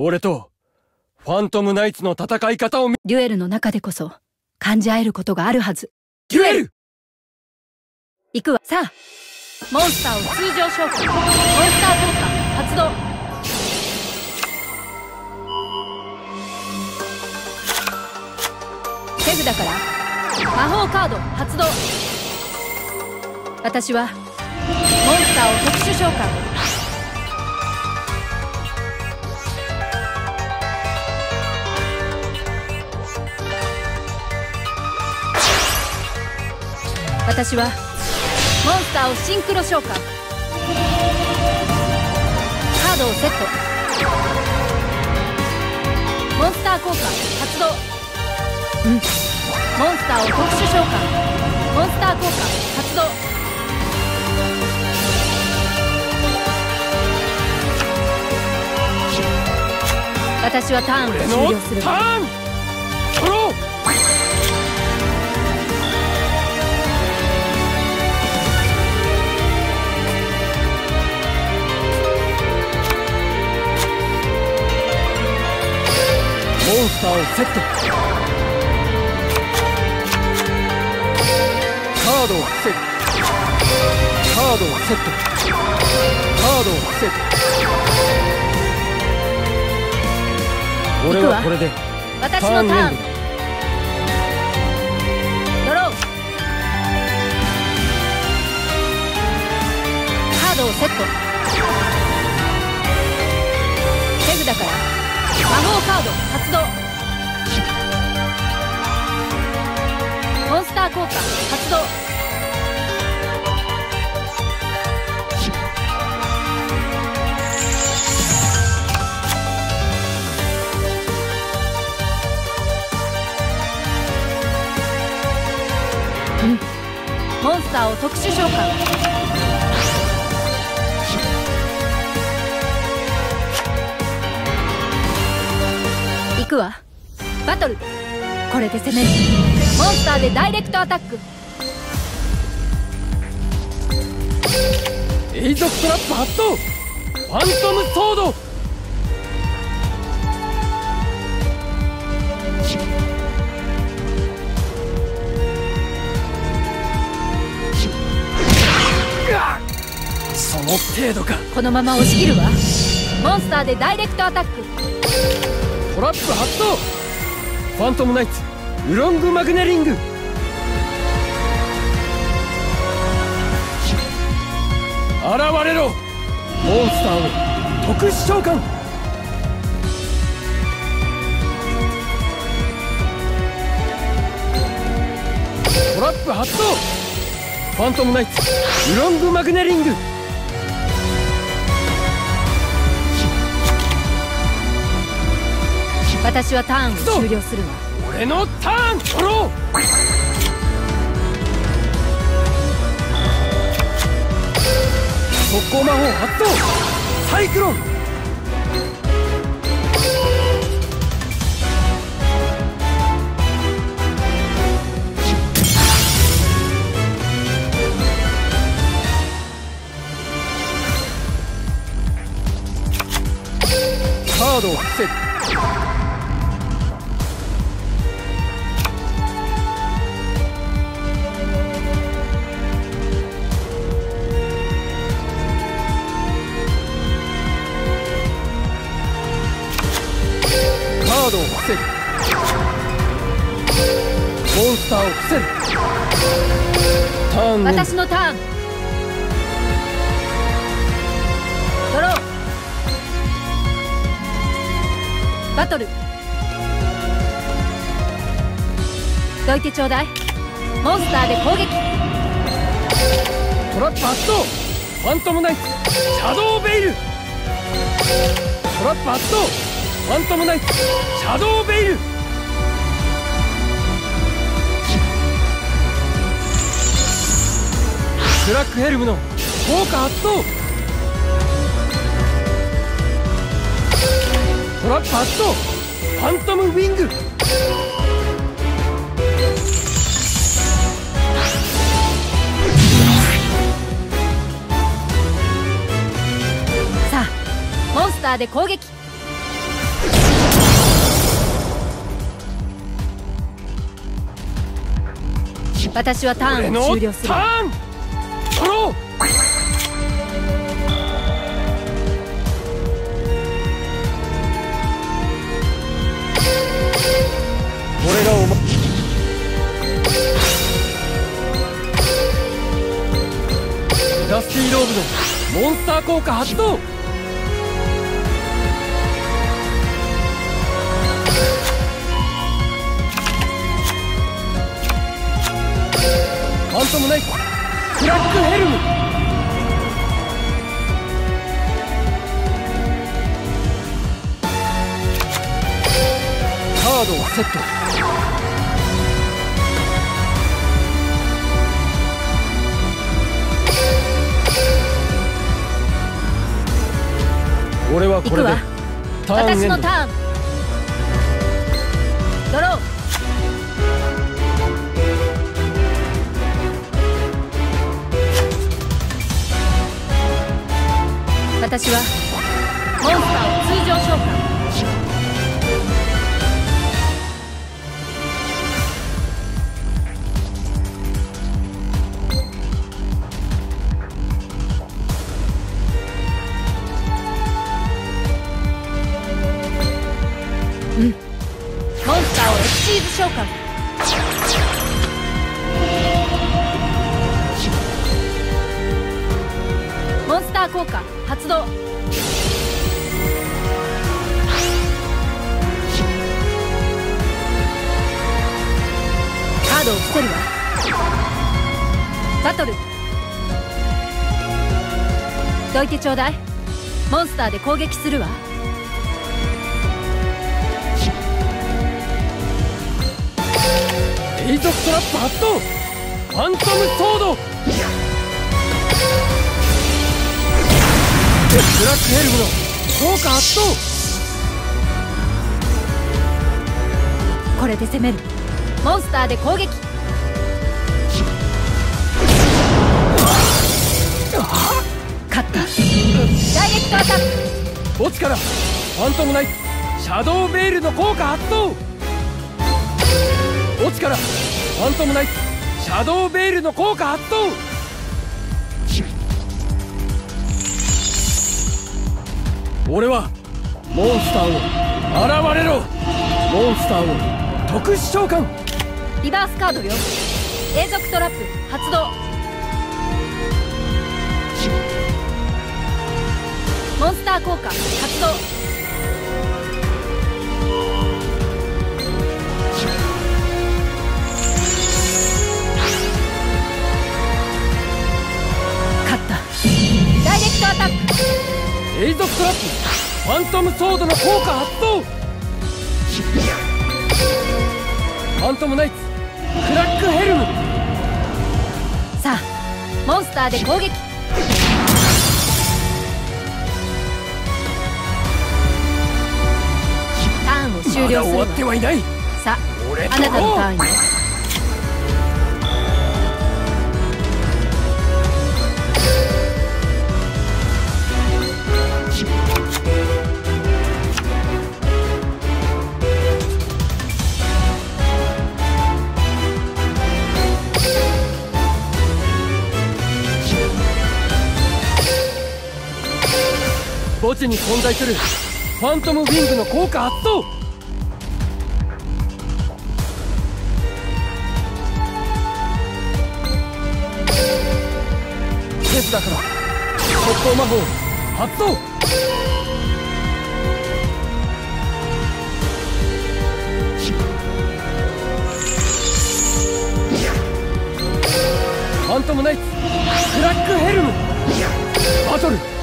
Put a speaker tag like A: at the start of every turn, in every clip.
A: 俺とファントムナイツの戦い方を
B: デュエルの中でこそ感じ合えることがあるはず。
A: デュエル！
B: 行くわ。さあモンスターを通常召喚モンスター効果発動。手札から魔法カード発動。私はモンスターを特殊召喚私はモンスターをシンクロ召喚カードをセット。モンスター効果発動。うん。モンスターを特殊召喚。モンスター効果発動。私はターンを終了する。
A: ターン！モンスターをセットカードをセットカードをセットカードをセット俺はこれで
B: 私のターン特殊召喚。くわ。バトル。これで攻める。モンスターでダイレクトアタック。
A: エイゾクトラップ発動。ファントムソードの程度か。
B: このまま押し切るわ。モンスターでダイレクトアタック。
A: トラップ発動。ファントムナイツウロングマグネリング。現れろ。モンスターを特殊召喚。トラップ発動。ファントムナイツウロングマグネリング
B: 私はターンを終了するわ。
A: 俺のターン取ろう。速攻魔法発動。サイクロン。ンスターを伏せる。ターン
B: 私のターン。ドロー。バトル。どいてちょうだい。モンスターで攻撃。
A: トラップ発動。ファントムナイツ。シャドウベイル。トラップ発動。ファントムナイツ。シャドウベイルブラックヘルムの効果発動。トラップ発動。ファントムウィング。
B: さあモンスターで攻撃。私はターンを終了する。
A: ダスティーローブのモンスター効果発動。ファントムナイフクラックヘルム。カードをセット。俺はこれで。ターン
B: 私のターン私はモンスターを通常召喚。モンスターをエクシーズ召喚。効果発動。カードを伏せるわ。バトル。どいてちょうだい。モンスターで攻撃するわ。
A: エイゾクトラップ発動ファントムソード。ブラックヘルムの効果発動。
B: これで攻める。モンスターで攻撃。勝った。ダイレクトアタック。
A: 墓地からファントムナイツシャドウベイルの効果発動。墓地からファントムナイツシャドウベイルの効果発動。俺はモンスターを現れろ。モンスターを特殊召喚。
B: リバースカードよ。永続トラップ。発動。モンスター効果。発動。
A: ソードの効果発動。ファントムナイツクラックヘルム。
B: さあモンスターで攻撃。ターンを終
A: まだ終わ。
B: 了するわ
A: ってはいない。
B: さああなたのターンよ
A: 地に存在する。ファントムウィングの効果発動ケースだから。速攻魔法発動ファントムナイツクラックヘルム。バトル。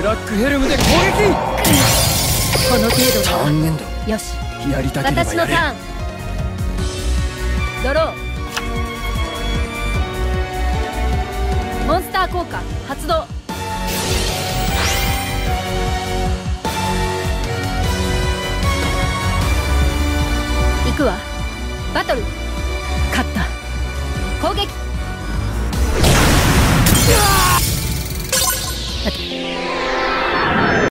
A: クラックヘルムで攻撃！
B: この程度
A: タ
B: だ
A: ーンエンド
B: よし。
A: やりたければやれ。
B: 私のターン。ドロー。モンスター効果発動。行くわ。バトル。勝った。攻撃